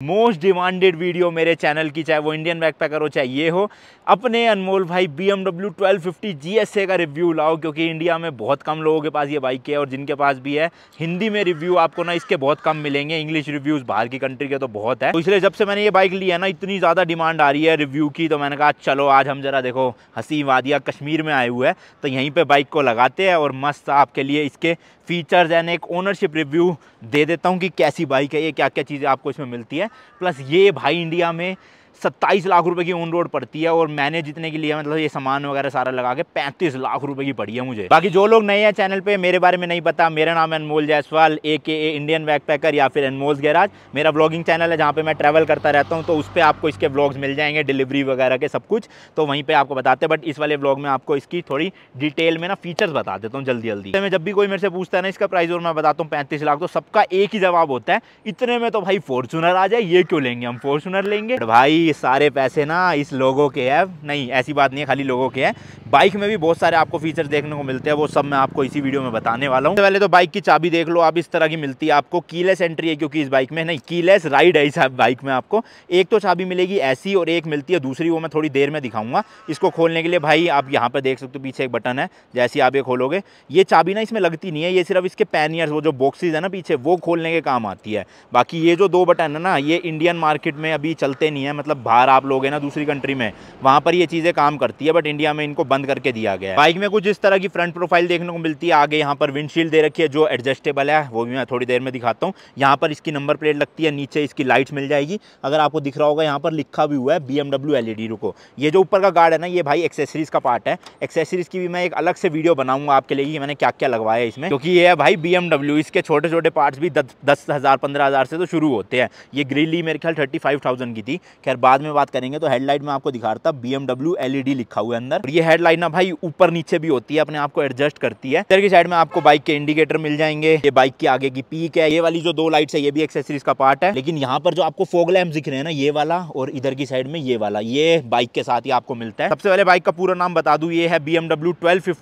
Most demanded video मेरे channel की, चाहे वो इंडियन बैकपैकर हो, चाहे ये हो। अपने अनमोल भाई B M W twelve fifty G S A का रिव्यू लाओ, क्योंकि इंडिया में बहुत कम लोगों के पास ये बाइक है और जिनके पास भी है। हिंदी में रिव्यू आपको ना इसके बहुत कम मिलेंगे इंग्लिश रिव्यूज़ बाहर की कंट्री के तो बहुत है। तो इसलिए जब से मैंने ये बाइक ली है ना, इतनी ज़्यादा डिमांड आ रही है रिव्यू की तो मैंने कहा, चलो, आज हम जरा देखो हसी वादिया कश्मीर में आए हुए हैं। तो यहीं पर बाइक को लगाते हैं और मस्त आपके लिए इसके फीचर्स एंड एक ओनरशिप रिव्यू दे देता हूँ कि कैसी बाइक है, ये क्या क्या चीज़ें आपको इसमें मिलती है। प्लस ये भाई इंडिया में सत्ताईस लाख रुपए की ऑन रोड पड़ती है और मैंने जितने की लिया मतलब ये सामान वगैरह सारा लगा के पैंतीस लाख रुपए की पड़ी है मुझे। बाकी जो लोग नए हैं चैनल पे, मेरे बारे में नहीं पता। मेरा नाम है अनमोल जायसवाल ए के ए इंडियन पैकर या फिर अनमोल्स गैराज। मेरा ब्लॉगिंग चैनल है जहाँ पे मैं ट्रैवल करता रहता हूँ तो उस पर आपको इसके ब्लॉग्स मिल जाएँगे डिलीवरी वगैरह के सब कुछ। तो वहीं पर आपको बताते हैं बट इस वाले ब्लॉग में आपको इसकी थोड़ी डिटेल में ना फीचर्स बता देता हूँ जल्दी जल्दी मैं जब भी कोई मेरे से पूछता है ना, इसका प्राइस और मैं बताता हूँ पैंतीस लाख तो सबका एक ही जवाब होता है, इतने में तो भाई फॉर्चुनर आ जाए, ये क्यों लेंगे? हम फॉर्चुनर लेंगे? भाई सारे पैसे ना इस लोगों के हैं। नहीं, ऐसी बात नहीं है, खाली लोगों के हैं। बाइक में भी बहुत सारे आपको फीचर देखने को मिलते हैं, वो सब मैं आपको इसी वीडियो में बताने वाला हूँ। पहले तो बाइक की चाबी देख लो आप इस तरह की मिलती है आपको। कीलेस एंट्री है क्योंकि इस बाइक में, नहीं कीलेस राइड है इस बाइक में आपको। एक तो चाबी मिलेगी ऐसी और एक मिलती है दूसरी, वो मैं थोड़ी देर में दिखाऊँगा। इसको खोलने के लिए भाई आप यहाँ पर देख सकते हो, पीछे एक बटन है, जैसे आप ये खोलोगे। ये चाबी ना इसमें लगती नहीं है, ये सिर्फ़ इसके पैनियर्स वो जो बॉक्सेज है ना पीछे, वो खोलने के काम आती है। बाकी ये जो दो बटन है ना, ये इंडियन मार्केट में अभी चलते नहीं है मतलब बाहर आप लोग हैं ना दूसरी कंट्री में, वहाँ पर ये चीज़ें काम करती है बट इंडिया में इनको बंद करके दिया गया है। बाइक में कुछ इस तरह की फ्रंट प्रोफ़ाइल देखने को मिलती है। आगे यहाँ पर विंडशील्ड दे रखी है, जो एडजस्टेबल है, वो भी मैं थोड़ी देर में दिखाता हूँ। यहाँ पर इसकी नंबर प्लेट लगती है, नीचे इसकी लाइट्स मिल जाएगी। अगर आपको दिख रहा होगा, यहाँ पर लिखा भी हुआ है बी एमडब्ल्यू एल रुको। ये जो ऊपर का गार्ड है ना, ये भाई एक्सेसरीज का पार्ट है। एक्सेसरीज की भी मैं एक अलग से वीडियो बनाऊँगा आपके लिए मैंने क्या क्या लगवाया है इसमें। क्योंकि ये है भाई बी इसके छोटे छोटे पार्ट्स भी दस हज़ार, पंद्रह हज़ार से तो शुरू होते हैं। ये ग्रिली मेरे ख्याल थर्टी फाइव थाउज़ेंड की थी। खैर बाद में बात करेंगे तो हेडलाइट में आपको दिखा रहा था बी एमडब्ल्यू एलईडी लिखा हुआ है अंदर। ये हेडलाइट ना भाई ऊपर नीचे भी होती है, अपने आपको एडजस्ट करती है। इधर की साइड में आपको बाइक के इंडिकेटर मिल जाएँगे, ये बाइक की आगे की पीक है। ये वाली जो दो लाइट्स है, ये भी एक्सेसरीज का पार्ट है। लेकिन यहाँ पर जो आपको फोग लैम्प दिख रहे हैं ना, ये वाला, और इधर की साइड में ये वाला, ये बाइक के साथ ही आपको मिलता है। सबसे पहले बाइक का पूरा नाम बता दू, ये है बी एमडब्ल्यू ट्वेल्व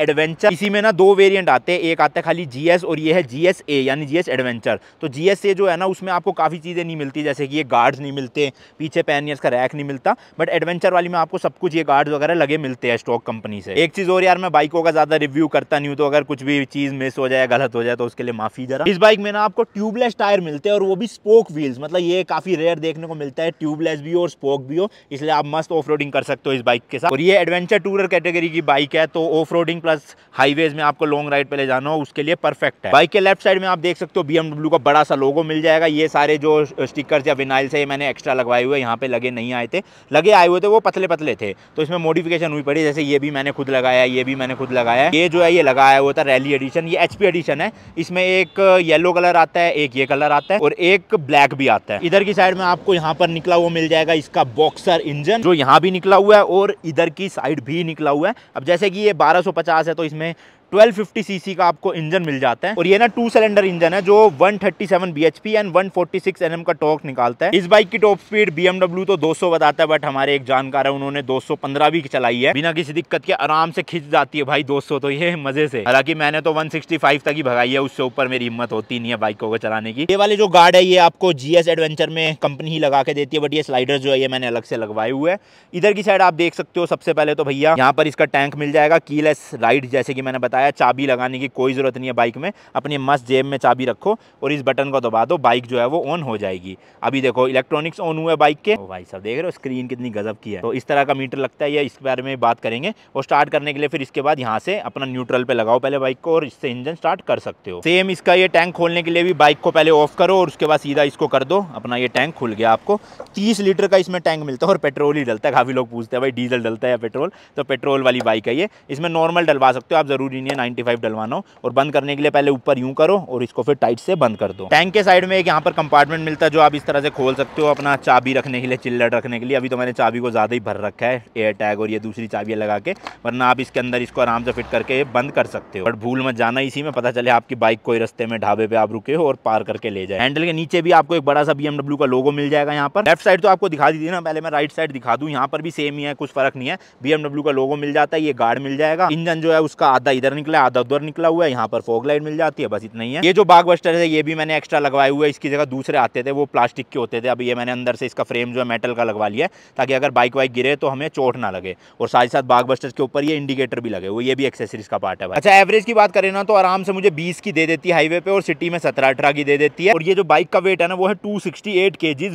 एडवेंचर इसी में ना दो वेरियंट आते हैं, एक आता है खाली जीएस और ये है जी यानी एस एडवेंचर तो जी जो है ना, उसमें आपको काफ़ी चीज़ें नहीं मिलती, जैसे कि ये गार्ड्स नहीं मिलते पीछे पैनियर्स का रैक नहीं मिलता। बट एडवेंचर वाली में आपको सब कुछ ये गार्ड्स वगैरह लगे मिलते हैं स्टॉक कंपनी से। एक चीज़ और यार, मैं बाइकों का ज़्यादा रिव्यू करता नहीं हूँ तो अगर कुछ भी चीज़ मिस हो जाए, गलत हो जाए तो उसके लिए माफ़ी जरा। इस बाइक में ना आपको ट्यूबलेस टायर मिलते हैं और वो भी स्पोक व्हील्स मतलब ये काफ़ी रेयर देखने को मिलता है ट्यूबलेस भी हो और स्पोक भी हो, इसलिए आप मस्त ऑफ़ कर सकते हो इस बाइक के साथ। और ये एडवेंचर टूर कैटेगरी की बाइक है तो ऑफ़ प्लस हाईवेज में आपको लॉन्ग राइड पे ले जाना हो, उसके लिए परफेक्ट है। बाइक के लेफ़्ट साइड में आप देख सकते हो बीएमडब्ल्यू का बड़ा सा लोगो मिल जाएगा। ये सारे जो स्टिकर्स या विनाइल्स है मैंने एक्स्ट्रा लगवाए हुए, यहाँ पे लगे नहीं आए थे। लगे आए हुए थे, वो पतले पतले थे। तो इसमें मॉडिफिकेशन हुई पड़ी, जैसे ये भी मैंने खुद लगाया, ये भी मैंने खुद लगाया। ये जो है, ये लगाया हुआ था रैली एडिशन ये एचपी एडिशन है। इसमें एक येलो कलर आता है, एक ये कलर आता है और एक ब्लैक भी आता है। इधर की साइड में आपको यहाँ पर निकला हुआ मिल जाएगा इसका बॉक्सर इंजन जो यहाँ भी निकला हुआ है और इधर की साइड भी निकला हुआ है। अब जैसे कि ये 1250 है तो इसमें 1250 सीसी का आपको इंजन मिल जाता है। और ये ना टू सिलेंडर इंजन है, जो 137 bhp एंड 146 nm का टॉर्क निकालता है। इस बाइक की टॉप स्पीड BMW तो 200 बताता है बट हमारे एक जानकार है, उन्होंने 215 भी चलाई है। बिना किसी दिक्कत के आराम से खिंच जाती है भाई 200 तो ये मज़े से। हालाँकि मैंने तो 165 तक ही भगाई है, उससे ऊपर मेरी हिम्मत होती नहीं है बाइकों को चलाने की। ये वाले जो गार्ड है, ये आपको जीएस एडवेंचर में कंपनी ही लगा के देती है बट ये स्लाइडर जो है, ये मैंने अलग से लगवाए हुए इधर की साइड आप देख सकते हो, सबसे पहले तो भैया, यहाँ पर इसका टैंक मिल जाएगा कीलेस राइड जैसे कि मैंने बताया। चाबी चाबी लगाने की कोई ज़रूरत नहीं है बाइक में। अपनी मस्त जेब में चाबी रखो और इस बटन को दबा दो, बाइक जो है वो ऑन हो जाएगी। अभी देखो इलेक्ट्रॉनिक्स ऑन हुए बाइक के। भाई सब देख रहे हो स्क्रीन कितनी गजब की है। तो इस तरह का मीटर लगता है या इस बारे में बात करेंगे और स्टार्ट करने के लिए फिर इसके बाद यहाँ से अपना न्यूट्रल पे लगाओ पहले बाइक को और इससे इंजन स्टार्ट कर सकते हो। सेम इसका ये टैंक खोलने के लिए भी बाइक को पहले ऑफ़ करो और उसके बाद सीधा इसको कर दो। अपना ये टैंक खुल गया आपको। तीस लीटर का इसमें टैंक मिलता है और पेट्रोल ही डलता है। काफ़ी लोग पूछते हैं, भाई डीजल डलता है या पेट्रोल तो पेट्रोल वाली बाइक है ये। इसमें नॉर्मल डलवा सकते हो, आप ज़रूरी नहीं है नाइन्टी डलवाना हो और बंद करने के लिए पहले ऊपर यूँ करो और इसको फिर टाइट से बंद कर दो। टैंक के साइड में एक यहाँ पर कंपार्टमेंट मिलता है जो आप इस तरह से खोल सकते हो अपना चाबी रखने के लिए, चिल्लर रखने के लिए। अभी तो मैंने चाबी को ज़्यादा ही भर रखा है एयर टैग और ये दूसरी चाबियाँ लगा के, वरना आप इसके अंदर इसको आराम से फिट करके बंद कर सकते हो। बट भूल मत जाना इसी में, पता चले आपकी बाइक कोई रस्ते में ढाबे पे आप रुके हो और पार करके ले जाए। हैंडल के नीचे भी आपको एक बड़ा सा बी का लोगो मिल जाएगा यहाँ पर। लेफ़्ट साइड तो आपको दिखा दी ना, पहले मैं राइट साइड दिखा दूँ, यहाँ पर भी सेम ही है, कुछ फ़र्क नहीं है। बी का लोगो मिल जाता है, ये गार्ड मिल जाएगा। इंजन जो है उसका आधा इधर निकला, आधा उधर निकला हुआ है, यहाँ पर फोक लाइट मिल जाती है, बस इतना ही है। ये जो बाग बस्टर है, ये भी मैंने एक्स्ट्रा लगवाए हुए इसकी जगह दूसरे आते थे, वो प्लास्टिक के होते थे, अब ये मैंने अंदर से इसका फ्रेम जो है मेटल का लगवा लिया ताकि अगर बाइक वाइक गिरे तो हमें चोट ना लगे, और साथ ही साथ बाग बस्टर के ऊपर ये इंडिकेटर भी लगे वो ये भी एक्सेसरीज का पार्ट है अच्छा एवरेज की बात करें ना तो आराम से मुझे बीस की दे देती है हाईवे पे, और सिटी में सत्रह अठारह की दे देती है, और ये जो बाइक का वेट है ना, वो है टू सिक्सटी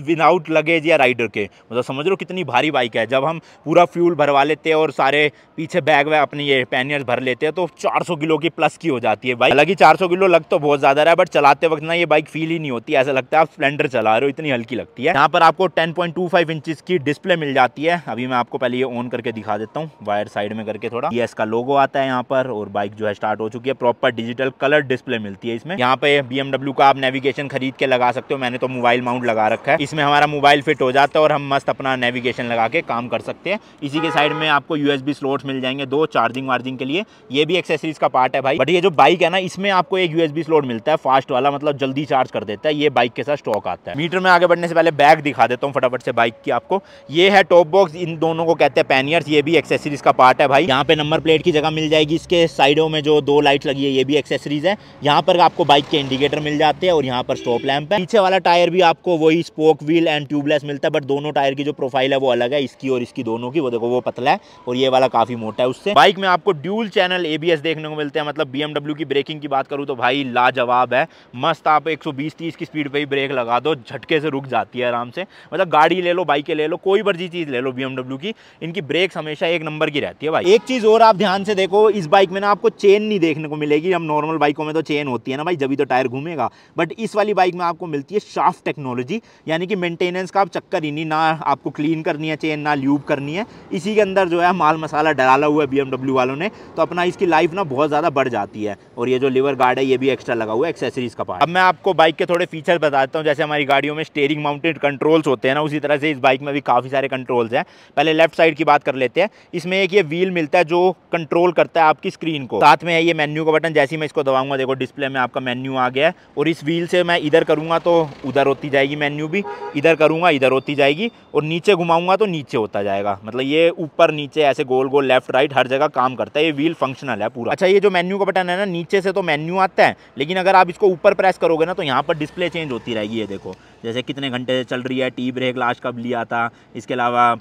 विदाउट लगेज या राइडर के। मतलब समझ लो कितनी भारी बाइक है, जब हम पूरा फ्यूल भरवा लेते हैं, और सारे पीछे बैग वैग अपनी ये पैनियर्स भर लेते हैं तो 400 किलो की प्लस की हो जाती है बाइक हालाँकि 400 किलो लग तो बहुत ज़्यादा रहा है बट चलाते वक्त ना ये बाइक फील ही नहीं होती। ऐसा लगता है आप स्प्लेंडर चला रहे हो, इतनी हल्की लगती है। यहाँ पर आपको 10.25 इंचेस की डिस्प्ले मिल जाती है। अभी मैं आपको पहले ये ऑन करके दिखा देता हूँ वायर साइड में करके थोड़ा। ये का लोगो आता है यहाँ पर, और बाइक जो है स्टार्ट हो चुकी है। प्रॉपर डिजिटल कलर डिस्प्ले मिलती है इसमें। यहाँ पे बी का आप नेविगेशन खरीद के लगा सकते हो। मैंने तो मोबाइल माउंट लगा रखा है। इसमें हमारा मोबाइल फिट हो जाता है और हम मस्त अपना नेविगेशन लगा के काम कर सकते हैं। इसी के साइड में आपको यूएसबी स्लोट्स मिल जाएँगे दो चार्जिंग वार्जिंग के लिए। ये भी एक्सेसरीज का पार्ट है भाई। बट ये जो बाइक है ना, इसमें आपको एक यूएसबी स्लोट मिलता है फास्ट वाला मतलब जल्दी चार्ज कर देता है, ये बाइक के साथ स्टॉक आता है। मीटर में आगे बढ़ने से पहले बैग दिखा देता हूँ फटाफट से बाइक की आपको। ये है टॉप बॉक्स इन दोनों को कहते हैं पैनियर्स ये भी एक्सेसरीज का पार्ट है भाई। यहाँ पे नंबर प्लेट की जगह मिल जाएगी, इसके साइडों में जो दो लाइट लगी है, ये भी एक्सेसरीज है। यहाँ पर आपको बाइक के इंडिकेटर मिल जाते हैं और यहाँ पर स्टॉप लैम्प है। पीछे वाला टायर भी आपको वही स्पोक व्हील एंड ट्यूबलेस मिलता है बट दोनों टायर की जो प्रोफ़ाइल है वो अलग है, इसकी और इसकी दोनों की, वो देखो, वो पतला है और ये वाला काफ़ी मोटा है उससे। बाइक में आपको ड्यूल चैनल एबीएस देखने को मिलते हैं। मतलब बीएमडब्ल्यू की ब्रेकिंग की बात करूँ तो भाई लाजवाब है। मस्त आप 120-30 की स्पीड पे ही ब्रेक लगा दो, झटके से रुक जाती है आराम से। मतलब गाड़ी ले लो बाइकें ले लो, कोई मर्ज़ी चीज़ ले लो बीएमडब्ल्यू की। इनकी ब्रेक हमेशा एक नंबर की रहती है भाई। एक चीज़ और आप ध्यान से देखो, इस बाइक में ना आपको चेन नहीं देखने को मिलेगी। हम नॉर्मल बाइकों में तो चेन होती है ना भाई, जब तो टायर घूमेगा। बट इस वाली बाइक में आपको मिलती है शाफ्ट टेक्नोलॉजी यानी कि मेंटेनेंस का आप चक्कर ही नहीं, ना आपको क्लीन करनी है चेन ना ल्यूब करनी है। इसी के अंदर जो है माल मसाला डाला हुआ है बीएमडब्ल्यू वालों ने। तो अपना इसकी लाइफ ना बहुत ज़्यादा बढ़ जाती है और ये जो लिवर गार्ड है, ये भी एक्स्ट्रा लगा हुआ है एक्सेसरीज का पार्ट अब मैं आपको बाइक के थोड़े फीचर बताता हूँ, जैसे हमारी गाड़ियों में स्टेयरिंग माउंटेड कंट्रोल्स होते हैं ना, उसी तरह से इस बाइक में भी काफ़ी सारे कंट्रोल्स हैं। पहले लेफ़्ट साइड की बात कर लेते हैं। इसमें एक ये व्हील मिलता है जो कंट्रोल करता है आपकी स्क्रीन को। साथ में है ये मेन्यू का बटन जैसे ही मैं इसको दबाऊँगा, देखो डिस्प्ले में आपका मेन्यू आ गया है। और इस व्हील से मैं इधर करूँगा तो उधर होती जाएगी मेन्यू भी, इधर करूँगा, इधर होती जाएगी। और नीचे घुमाऊँगा तो नीचे होता जाएगा। मतलब ये ऊपर नीचे ऐसे गोल गोल लेफ़्ट राइट हर जगह काम करता है। ये व्हील फंक्शनल है पूरा। अच्छा ये जो मेन्यू का बटन है ना, नीचे से तो मेन्यू आता है, लेकिन अगर आप इसको ऊपर प्रेस करोगे ना तो यहाँ पर डिस्प्ले चेंज होती रहेगी, ये देखो। जैसे कितने घंटे चल रही है टी ब्रेक लास्ट कब लिया था, इसके अलावा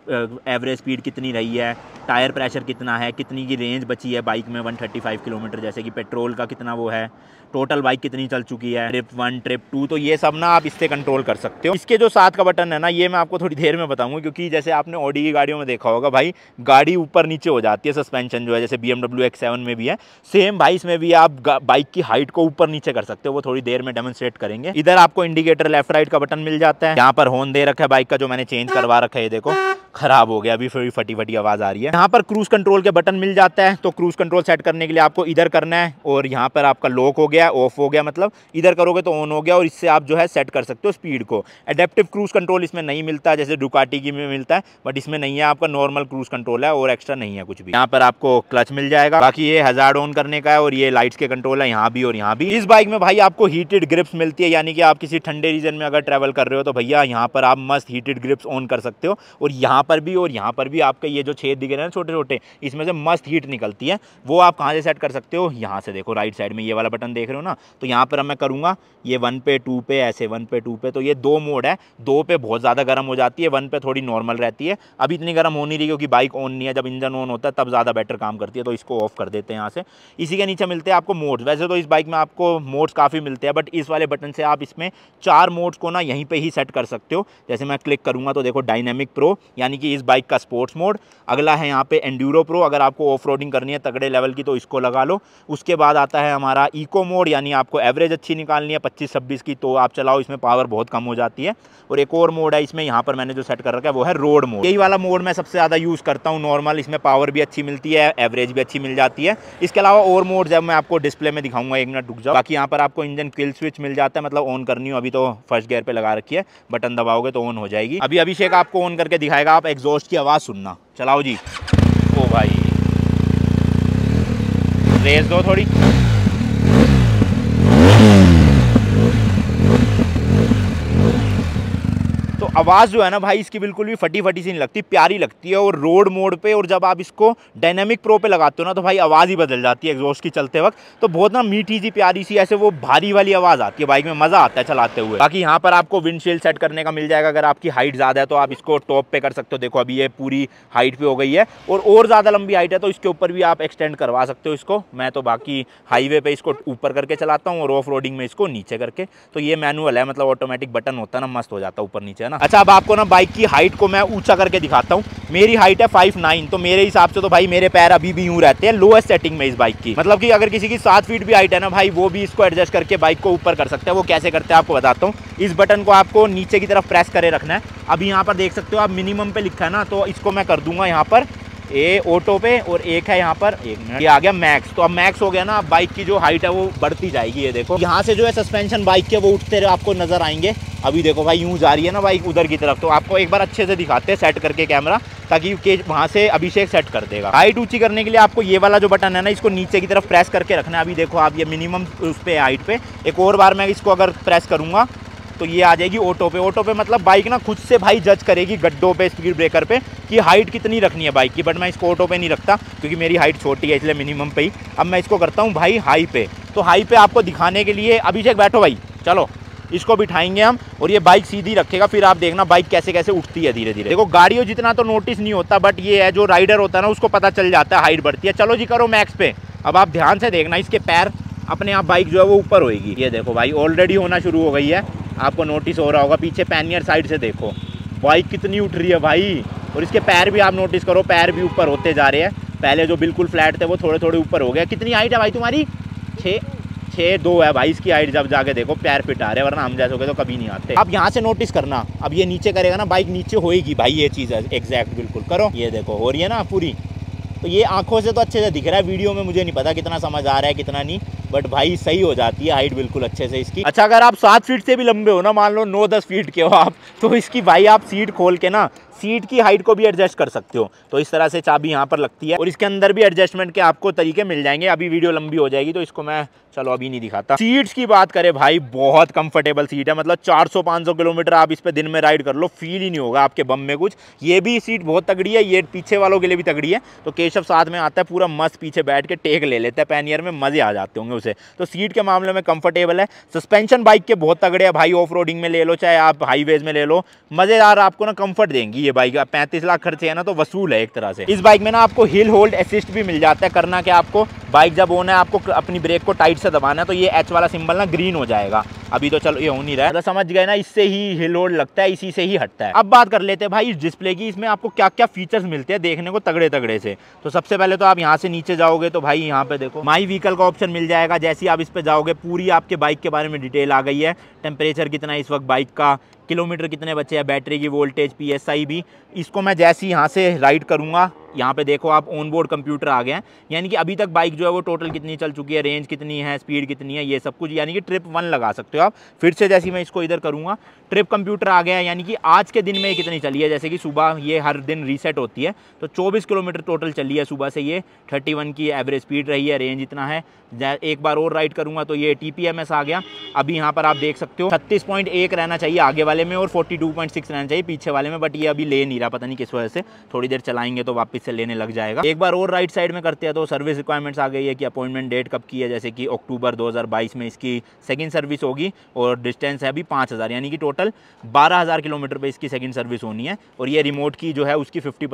एवरेज स्पीड कितनी रही है टायर प्रेशर कितना है, कितनी की रेंज बची है बाइक में 135 किलोमीटर, जैसे कि पेट्रोल का कितना वो है। टोटल बाइक कितनी चल चुकी है? ट्रिप वन ट्रिप टू तो ये सब ना आप इससे कंट्रोल कर सकते हो। इसके जो साथ का बटन है ना ये मैं आपको थोड़ी देर में बताऊँगा क्योंकि जैसे आपने ऑडी की गाड़ियों में देखा होगा भाई गाड़ी ऊपर नीचे हो जाती है सस्पेंशन जो है जैसे बी एमडब्ल्यू एक्स सेवन में भी है। सेम भाई इसमें भी आप बाइक की हाइट को ऊपर नीचे कर सकते हो वो थोड़ी देर में डेमोन्स्ट्रेट करेंगे। इधर आपको इंडिकेटर लेफ़्ट राइट का बटन मिल जाता है। यहाँ पर होन दे रखा है बाइक का जो मैंने चेंज करवा रखा है देखो। खराब हो गया, अभी फिर फटी फटी आवाज़ आ रही है। यहाँ पर क्रूज कंट्रोल के बटन मिल जाता है तो क्रूज कंट्रोल सेट करने के लिए आपको इधर करना है, और यहाँ पर आपका लॉक हो गया ऑफ़ हो गया मतलब इधर करोगे तो ऑन हो गया, और इससे आप जो है सेट कर सकते हो स्पीड को। एडेप्टिव क्रूज कंट्रोल इसमें नहीं मिलता, जैसे डुकाटी की में मिलता है बट इसमें नहीं है आपका नॉर्मल क्रूज कंट्रोल है, और एक्स्ट्रा नहीं है कुछ भी। यहाँ पर आपको क्लच मिल जाएगा, बाकी ये हज़ार ऑन करने का है, और ये लाइट्स के कंट्रोल है, यहाँ भी और यहाँ भी। इस बाइक में भाई आपको हीटेड ग्रिप्स मिलती है, यानी कि आप किसी ठंडे रीजन में अगर ट्रेवल कर रहे हो तो भैया यहाँ पर आप मस्त हीटेड ग्रिप्स ऑन कर सकते हो, और यहाँ पर भी और यहाँ पर भी आपका ये जो छेद दिख रहे हैं छोटे छोटे इसमें से मस्त हीट निकलती है। वो आप कहाँ से सेट कर सकते हो? यहाँ से देखो राइट साइड में ये वाला बटन देख रहे हो ना? तो यहाँ पर मैं करूँगा, ये वन पे टू पे ऐसे वन पे टू पे तो ये दो मोड है। दो पे बहुत ज़्यादा गर्म हो जाती है वन पे थोड़ी नॉर्मल रहती है। अभी इतनी गर्म हो नहीं रही क्योंकि बाइक ऑन नहीं है, जब इंजन ऑन होता है, तब ज़्यादा बेटर काम करती है तो इसको ऑफ़ कर देते हैं यहाँ से। इसी के नीचे मिलते हैं आपको मोड्स वैसे तो इस बाइक में आपको मोड्स काफ़ी मिलते हैं बट इस वाले बटन से आप इसमें चार मोड्स को ना यहीं पर ही सेट कर सकते हो। जैसे मैं क्लिक करूँगा तो देखो डायनेमिक प्रो यानी कि इस बाइक का स्पोर्ट्स मोड। अगला है यहाँ पे एंड्यूरो प्रो अगर आपको ऑफ़ करनी है तगड़े लेवल की तो इसको लगा लो। उसके बाद आता है हमारा इको मोड यानी आपको एवरेज अच्छी निकालनी है, पच्चीस छब्बीस की तो आप चलाओ, इसमें पावर बहुत कम हो जाती है। और एक और मोड है, इसमें यहाँ पर मैंने जो सेट कर रखा है, वो है रोड मोड यही वाला मोड मैं सबसे ज़्यादा यूज़ करता हूँ नॉर्मल इसमें पावर भी अच्छी मिलती है एवरेज भी अच्छी मिल जाती है। इसके अलावा और मोड जब मैं आपको डिस्प्ले में दिखाऊँगा, एक मिनट रुक जाओ। बाकी यहाँ पर आपको इंजन किल स्विच मिल जाता है मतलब ऑन करनी हो, अभी तो फ़र्स्ट गेयर पे लगा रखी है बटन दबाओगे तो ऑन हो जाएगी। अभी अभिषेक आपको ऑन करके दिखाएगा, आप एग्जॉस्ट की आवाज़ सुनना। चलाओ जी। ओ भाई। रेस दो थोड़ी। आवाज़ जो है ना भाई, इसकी बिल्कुल भी फटी फटी सी नहीं लगती, प्यारी लगती है और रोड मोड पे और जब आप इसको डायनेमिक प्रो पे लगाते हो ना तो भाई आवाज़ ही बदल जाती है एग्जॉस्ट की चलते वक्त। तो बहुत ना मीठी सी, प्यारी सी, ऐसे वो भारी वाली आवाज़ आती है बाइक में, मज़ा आता है चलाते हुए। बाकी यहाँ पर आपको विंडशील्ड सेट करने का मिल जाएगा, अगर आपकी हाइट ज़्यादा है तो आप इसको टॉप पे कर सकते हो। देखो, अभी ये पूरी हाइट पे हो गई है और और ज़्यादा लंबी हाइट है तो इसके ऊपर भी आप एक्सटेंड करवा सकते हो इसको। मैं तो बाकी हाईवे पर इसको ऊपर करके चलाता हूँ और ऑफ़ रोडिंग में इसको नीचे करके। तो ये मैनुअल है मतलब ऑटोमेटिक बटन होता है ना, मस्त हो जाता है ऊपर नीचे है ना? अच्छा अब आपको ना बाइक की हाइट को मैं ऊँचा करके दिखाता हूँ। मेरी हाइट है फाइव नाइन तो मेरे हिसाब से तो भाई मेरे पैर अभी भी यूँ रहते हैं लोएस्ट सेटिंग में इस बाइक की। मतलब कि अगर किसी की सात फीट भी हाइट है ना भाई, वो भी इसको एडजस्ट करके बाइक को ऊपर कर सकते हैं। वो कैसे करते हैं आपको बताता हूँ। इस बटन को आपको नीचे की तरफ़ प्रेस करे रखना है। अभी यहाँ पर देख सकते हो आप मिनिमम पे लिखा है ना तो इसको मैं कर दूँगा यहाँ पर। ए ऑटो पे, और एक है यहाँ पर, एक मिनट ये आ गया मैक्स तो अब मैक्स हो गया ना बाइक की जो हाइट है वो बढ़ती जाएगी, ये देखो। यहाँ से जो है सस्पेंशन बाइक के वो उठते आपको नज़र आएँगे। अभी देखो भाई, यूँ जा रही है ना बाइक उधर की तरफ़। तो आपको एक बार अच्छे से दिखाते हैं सेट करके कैमरा ताकि वहाँ से अभिषेक सेट कर देगा। हाइट ऊँची करने के लिए आपको ये वाला जो बटन है ना, इसको नीचे की तरफ़ प्रेस करके रखना है। अभी देखो आप ये मिनिमम उस पर हाइट पे। एक और बार मैं इसको अगर प्रेस करूँगा तो ये आ जाएगी ऑटो पे। ऑटो पे मतलब बाइक ना खुद से भाई जज करेगी गड्ढों पे स्पीड ब्रेकर पे, कि हाइट कितनी रखनी है बाइक की। बट मैं इसको ऑटो पे नहीं रखता, क्योंकि मेरी हाइट छोटी है, इसलिए मिनिमम पे ही। अब मैं इसको करता हूँ भाई हाई पे। तो हाई पे आपको दिखाने के लिए अभिषेक बैठो भाई। चलो। इसको बिठाएँगे हम और ये बाइक सीधी रखेगा, फिर आप देखना बाइक कैसे कैसे उठती है धीरे धीरे। देखो, गाड़ियों जितना तो नोटिस नहीं होता बट ये है जो राइडर होता है ना, उसको पता चल जाता है हाइट बढ़ती है। चलो जी, करो मैक्स पे। अब आप ध्यान से देखना, इसके पैर अपने आप बाइक जो है वो ऊपर होएगी। ये देखो भाई ऑलरेडी होना शुरू हो गई है। आपको नोटिस हो रहा होगा, पीछे पैनियर साइड से देखो। बाइक कितनी उठ रही है भाई। और इसके पैर भी आप नोटिस करो, पैर भी ऊपर होते जा रहे हैं। पहले जो बिल्कुल फ्लैट थे, वो थोड़े थोड़े ऊपर हो गए। कितनी हाइट है भाई तुम्हारी? छः। छः दो है भाई, इसकी हाइट जब जाके देखो, पैर पिटा रहे वरना हम जैसे हो गए तो कभी नहीं आते। अब यहाँ से नोटिस करना। अब ये नीचे करेगा ना बाइक नीचे होएगी भाई ये चीज़ है एग्जैक्ट बिल्कुल। करो। ये देखो, हो रही है ना पूरी? तो ये आँखों से तो अच्छे से दिख रहा है वीडियो में मुझे नहीं पता कितना समझ आ रहा है, कितना नहीं बट भाई सही हो जाती है हाइट बिल्कुल अच्छे से इसकी। अच्छा अगर आप सात फीट से भी लंबे हो ना, मान लो नौ, दस फीट के हो आप तो इसकी भाई आप सीट खोल के ना सीट की हाइट को भी एडजस्ट कर सकते हो। तो इस तरह से चाबी यहाँ पर लगती है और इसके अंदर भी एडजस्टमेंट के आपको तरीके मिल जाएँगे। अभी वीडियो लंबी हो जाएगी तो इसको मैं, चलो अभी नहीं दिखाता। सीट्स की बात करें भाई, बहुत कंफर्टेबल सीट है। मतलब 400-500 किलोमीटर आप इस पे दिन में राइड कर लो फील ही नहीं होगा आपके बम में कुछ। ये भी सीट बहुत तगड़ी है, ये पीछे वालों के लिए भी तगड़ी है। तो केशव साथ में आता है, पूरा मस्त पीछे बैठ के टेक ले लेता है। पैनियर में मज़े आ जाते होंगे उसे। तो सीट के मामले में कंफर्टेबल है। सस्पेंशन बाइक के बहुत तगड़े है भाई ऑफ़ में ले लो, चाहे आप हाईवेज में ले लो। मज़ेदार आपको ना कंफर्ट देंगी। ये बाइक पैंतीस लाख खर्चे है ना तो वसूल है एक तरह से। इस बाइक में ना आपको हिल होल्ड असिस्ट भी मिल जाता है, करना क्या आपको? बाइक जब होना है, आपको अपनी ब्रेक को टाइट से दबाना है तो ये एच वाला सिंबल ना ग्रीन हो जाएगा। अभी तो चलो ये हो नहीं रहा है। तो समझ गए ना इससे ही होल्ड लगता है इसी से ही हटता है। अब बात कर लेते हैं भाई इस डिस्प्ले की इसमें आपको क्या क्या फीचर्स मिलते हैं देखने को तगड़े तगड़े से। तो सबसे पहले तो आप यहाँ से नीचे जाओगे तो भाई यहाँ पे देखो माई व्हीकल का ऑप्शन मिल जाएगा। जैसे आप इस पर जाओगे पूरी आपके बाइक के बारे में डिटेल आ गई है। टेम्परेचर कितना इस वक्त बाइक का किलोमीटर कितने बचे हैं बैटरी की वोल्टेज पीएसआई भी। इसको मैं जैसे यहाँ से राइड करूँगा यहाँ पे देखो आप ऑन बोर्ड कंप्यूटर आ गए हैं। यानी कि अभी तक बाइक जो है वो टोटल कितनी चल चुकी है रेंज कितनी है स्पीड कितनी है, ये सब कुछ, यानी कि ट्रिप वन लगा सकते हो आप। फिर से जैसे मैं इसको इधर करूँगा ट्रिप कंप्यूटर आ गया है, यानी कि आज के दिन में कितनी चली है, जैसे कि सुबह ये हर दिन रीसेट होती है तो चौबीस किलोमीटर टोटल चली है सुबह से ये। थर्टी की एवरेज स्पीड रही है रेंज इतना है। एक बार और राइड करूँगा तो ये टीपीएमएस आ गया। अभी यहाँ पर आप देख सकते हो, छत्तीस रहना चाहिए आगे वाले में और फोर्टी रहना चाहिए पीछे वाले में बट ये अभी ले नहीं रहा, पता नहीं किस वजह से। थोड़ी देर चलाएँगे तो वापस से लेने लग जाएगा। एक बार और राइट साइड में करते हैं तो सर्विस रिक्वायरमेंट्स आ गई है कि अपॉइंटमेंट डेट कब की है, जैसे कि अक्टूबर 2022 में इसकी सेकंड सर्विस होगी और डिस्टेंस है अभी पाँच हज़ार, यानी कि टोटल बारह हज़ार किलोमीटर पे इसकी सेकंड सर्विस होनी है और ये रिमोट की जो है उसकी फिफ्टी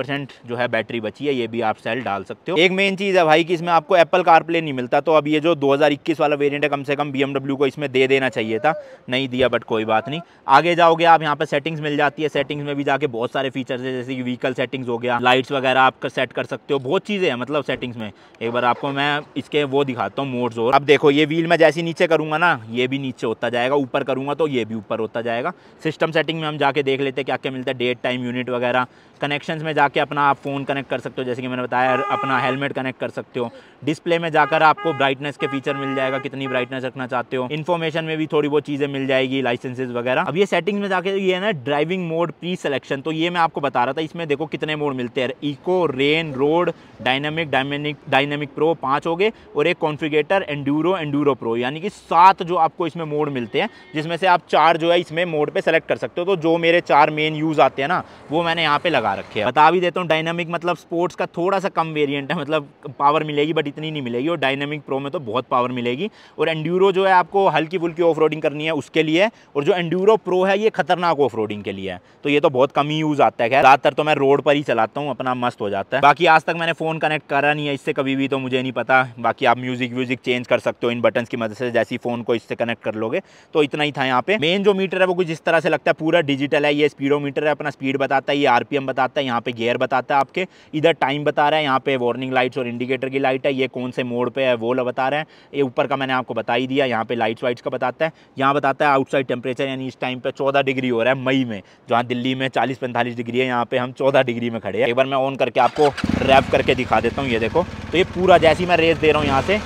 जो है बैटरी बची है, ये भी आप सेल डाल सकते हो। एक मेन चीज़ है भाई कि इसमें आपको एप्पल कारप्ले नहीं मिलता तो अब ये जो दो हज़ार इक्कीस वाला वेरियंट है, कम से कम बी को इसमें दे देना चाहिए था। नहीं दिया बट कोई बात नहीं। आगे जाओगे आप, यहाँ पर सेटिंग्स मिल जाती है। सेटिंग्स में भी जाके बहुत सारे फीचर्स है, जैसे कि व्हीकल सेटिंग्स हो गया लाइट्स वगैरह आप सेट कर सकते हो। बहुत चीज़ें हैं मतलब सेटिंग्स में। एक बार आपको मैं इसके वो दिखाता हूँ मोड्स और। अब देखो, ये व्हील मैं जैसे नीचे करूँगा ना, ये भी नीचे होता जाएगा। ऊपर करूँगा तो ये भी ऊपर होता जाएगा। सिस्टम सेटिंग में हम जाके देख लेते हैं क्या क्या मिलता है। डेट टाइम यूनिट वगैरह। कनेक्शन में जाके अपना आप फ़ोन कनेक्ट कर सकते हो। जैसे कि मैंने बताया, अपना हेलमेट कनेक्ट कर सकते हो। डिस्प्ले में जाकर आपको ब्राइटनेस के फीचर मिल जाएगा, कितनी ब्राइटनेस रखना चाहते हो। इन्फॉर्मेशन में भी थोड़ी बहुत चीज़ें मिल जाएगी लाइसेंसेज वगैरह। अब ये सेटिंग में जाके ये है ना ड्राइविंग मोड प्री सिलेक्शन तो ये मैं आपको बता रहा था, इसमें देखो कितने मोड मिलते हैं। Eco rain, road, dynamic, dynamic, dynamic pro पाँच हो गए और एक कॉन्फ़िगरेटर, एंडूरो एंडूरो प्रो, यानी कि सात जो आपको इसमें मोड मिलते हैं, जिसमें से आप चार जो है इसमें मोड पे सेलेक्ट कर सकते हो। तो जो मेरे चार मेन यूज़ आते हैं ना, वो मैंने यहाँ पे लगा रखे हैं। बता भी देता हूँ, डायनामिक मतलब स्पोर्ट्स का थोड़ा सा कम वेरियंट है मतलब पावर मिलेगी बट इतनी नहीं मिलेगी। और डायनामिक प्रो में तो बहुत पावर मिलेगी। और एंड्यूरो जो है आपको हल्की फुल्की ऑफ़ करनी है उसके लिए, और जो एंड्यूरो प्रो है ये खतरनाक ऑफ़ के लिए है। तो ये तो बहुत कम ही यूज़ आता है। ज़्यादातर तो मैं रोड पर ही चलाता हूँ, अपना मस्त हो जाता है। बाकी आज तक मैंने फ़ोन कनेक्ट करा नहीं है, इससे कभी भी तो मुझे नहीं पता। बाकी आप म्यूज़िक व्यूज़िक चेंज कर सकते हो इन बटन की मदद से, जैसी फ़ोन को इससे कनेक्ट कर लोगे। तो इतना ही था यहाँ पे। मेन जो मीटर है वो कुछ इस तरह से लगता है, पूरा डिजिटल है, ये स्पीडोमीटर है, अपना स्पीड बताता है, ये आरपीएम बताता है, यहाँ पे गियर बताता है आपके। इधर टाइम बता रहा है, यहाँ पे वार्निंग लाइट्स और इंडिकेटर की लाइट है, ये कौन से मोड पे है वो बता रहे हैं। ये ऊपर का मैंने आपको बता ही दिया, यहाँ पे लाइट्स वाइट्स का बताता है। यहाँ बताता है आउटसाइड टेम्परेचर यानी इस टाइम पे चौदह डिग्री हो रहा है मई में। जहाँ दिल्ली में चालीस पैंतालीस डिग्री है, यहाँ पे हम चौदह डिग्री में खड़े हैं। एक बार मैं ऑन करके आपको रैप करके दिखा देता हूँ, ये देखो। तो ये पूरा जैसी मैं रेस दे रहा हूँ यहाँ से।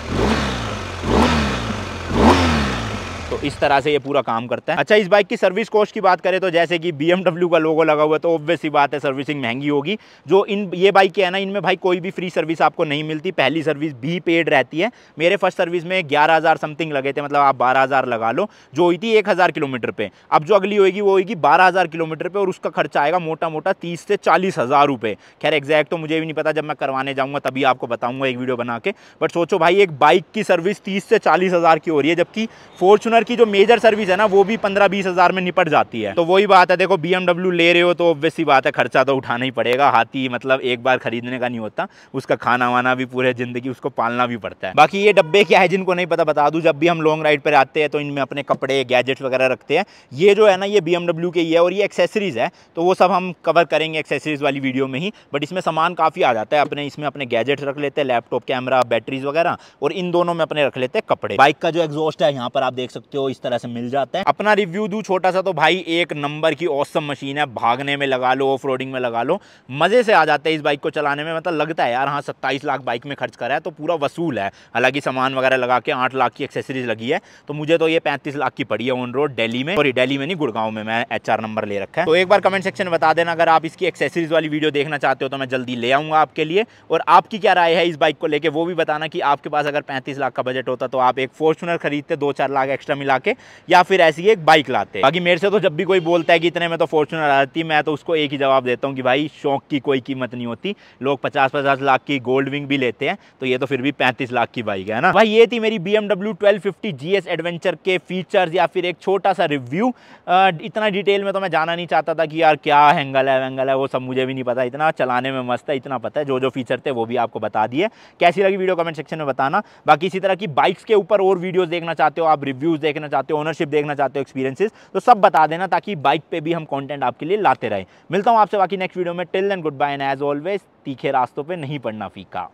तो इस तरह से ये पूरा काम करता है। अच्छा इस बाइक की सर्विस कॉस्ट की बात करें तो जैसे कि बी का लोगो लगा हुआ है तो ऑब्वियस ही बात है सर्विसिंग महँगी होगी। जो इन, ये बाइक है ना, इनमें भाई कोई भी फ्री सर्विस आपको नहीं मिलती। पहली सर्विस भी पेड रहती है। मेरे फ़र्स्ट सर्विस में ग्यारह समथिंग लगे थे मतलब आप बारह लगा लो, जो हुई थी एक हज़ार किलोमीटर पे। अब जो अगली होगी वो होगी बारह किलोमीटर पे और उसका खर्चा आएगा मोटा मोटा तीस से चालीस हज़ार रुपये खैर एग्जैक्ट तो मुझे भी नहीं पता, जब मैं करवाने जाऊँगा तभी आपको बताऊँगा एक वीडियो बना के। बट सोचो भाई, एक बाइक की सर्विस तीस से चालीस हज़ार की हो रही है, जबकि फॉर्चुनर की जो मेजर सर्विस है ना, वो भी पंद्रह बीस हज़ार में निपट जाती है। तो वही बात है, देखो बी ले रहे हो तो ऑब्वियसली बात है, खर्चा तो उठाना ही पड़ेगा। हाथी मतलब एक बार खरीदने का नहीं होता, उसका खाना वाना भी पूरे ज़िंदगी उसको पालना भी पड़ता है। बाकी ये डब्बे क्या है जिनको नहीं पता, बता दूँ, जब भी हम लॉन्ग राइड पर आते हैं तो इनमें अपने कपड़े गैजेट्स वगैरह रखते हैं। ये जो है ना, ये बी के ही है और ये एक्सेसरीज़ है तो वो सब हम कवर करेंगे एक्सेसरीज़ वाली वीडियो में ही। बट इसमें सामान काफ़ी आ जाता है, अपने इसमें अपने गैजेट्स रख लेते हैं लैपटॉप कैमरा बैटरीज वगैरह, और इन दोनों में अपने रख लेते हैं कपड़े। बाइक का जो एग्जॉस्ट है, यहाँ पर आप देख सकते हो, इस तरह से मिल जाता है। अपना रिव्यू दूँ छोटा सा तो भाई, एक नंबर की औसम मशीन है। भागने में लगा लो ऑफ़ में लगा लो। मज़े से आ जाते हैं इस बाइक को चलाने में। मतलब लगता है, यार हाँ सत्ताईस लाख बाइक में खर्च करा है तो पूरा वसूल है। हालाँकि सामान वगैरह लगा के आठ लाख की एक्सेसरीज लगी है। तो मुझे तो ये पैंतीस लाख की पड़ी है ऑन रोड डेली में। और डेली में नहीं गुड़गांव में मैं एच नंबर ले रखा है। तो एक बार कमेंट सेक्शन में बता देना, अगर आप इसकी एक्सेसरीज वाली वीडियो देखना चाहते हो तो मैं जल्दी ले आऊँगा आपके लिए। और आपकी क्या राय है इस बाइक को लेकर वो भी बताना कि आपके पास अगर पैंतीस लाख का बजट होता तो आप एक फॉर्चुनर खरीदते, दो चार लाख एक्स्ट्रा मिला के या फिर ऐसी एक बाइक लाते बाकी मेरे से तो जब भी कोई बोलता है कि इतने में तो फॉर्चुनर आती मैं तो उसको एक ही जवाब देता हूँ कि भाई, शौक की कोई कीमत नहीं होती। लोग पचास पचास लाख की गोल्ड विंग भी लेते हैं तो ये तो फिर भी पैंतीस लाख की बाइक है ना? भाई, ये थी मेरी बी एमडब्ल्यू ट्वेल्व एडवेंचर के फीचर्स या फिर एक छोटा सा रिव्यू इतना डिटेल में तो मैं जाना नहीं चाहता था कि यार क्या हैंगल है वैंगल है, वो सब मुझे भी नहीं पता। इतना चलाने में मस्त है, इतना पता है जो जो फीचर थे वो भी आपको बता दिए। कैसी लगी वीडियो कमेंट सेक्शन में बताना। बाकी इसी तरह की बाइक्स के ऊपर और वीडियोस देखना चाहते हो, आप रिव्यूज़ देखना चाहते हो ओनरशिप देखना चाहते हो एक्सपीरियंसेस तो सब बता देना ताकि बाइक पे भी हम कॉन्टेंट आपके लिए लाते रहे। मिलता हूँ आपसे बाकी नेक्स्ट वीडियो में। Till and goodbye and as always तीखे रास्तों पर नहीं पड़ना फीका।